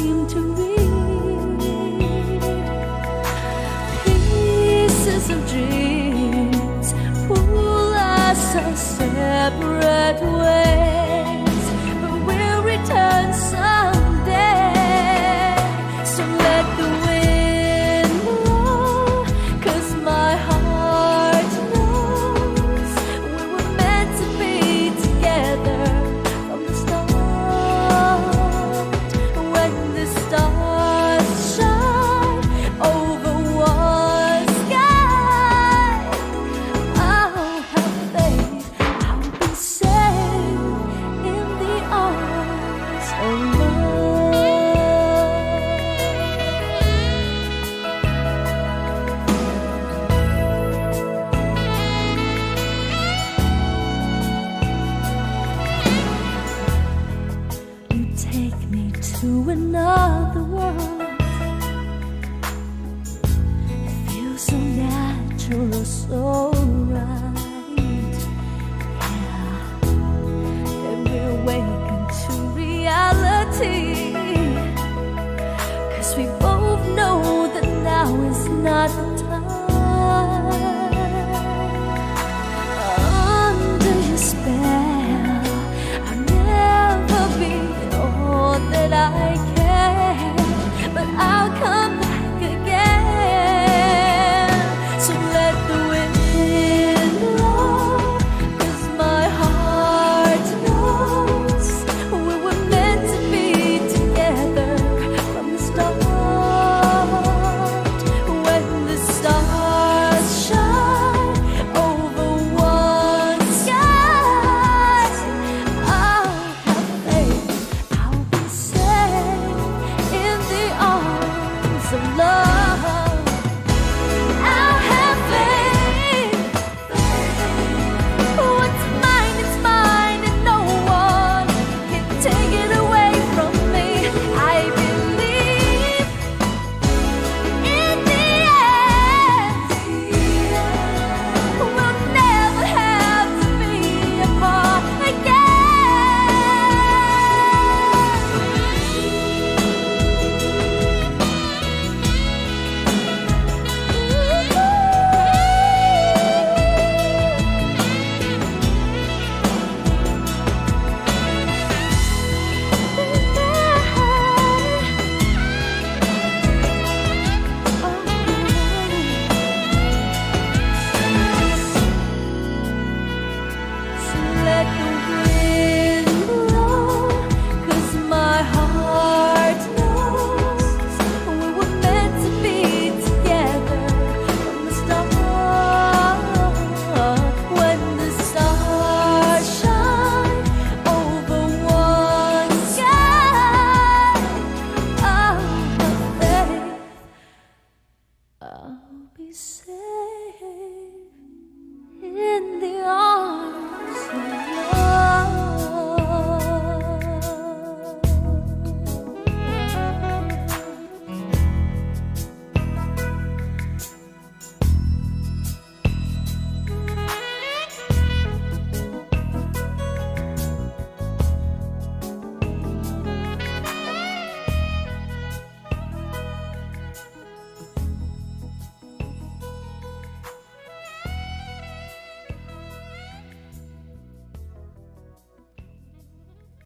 seem to read pieces of dreams pull us separate way. take me to another world. It feels so natural, so right. Yeah, let me wake into reality. Cause we both know that now is not the time.